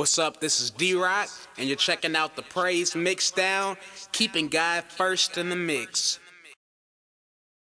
What's up? This is D Rock, and you're checking out the Praise Mixdown, keeping God first in the mix.